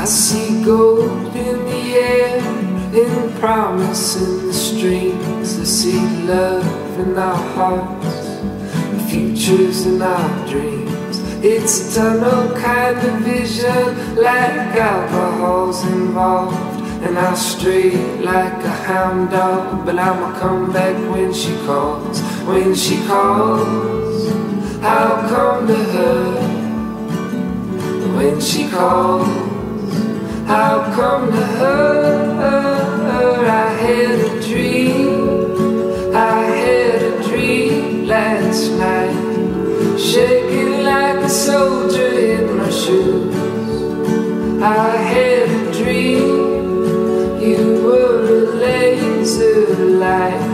I see gold in the air, in promise in the streams. I see love in our hearts, futures in our dreams. It's a tunnel kind of vision, like alcohol's involved. And I'll stray like a hound dog, but I'ma come back when she calls. When she calls, I'll come to her. When she calls, how come to hurt? I had a dream, I had a dream last night, shaking like a soldier in my shoes. I had a dream, you were a laser light.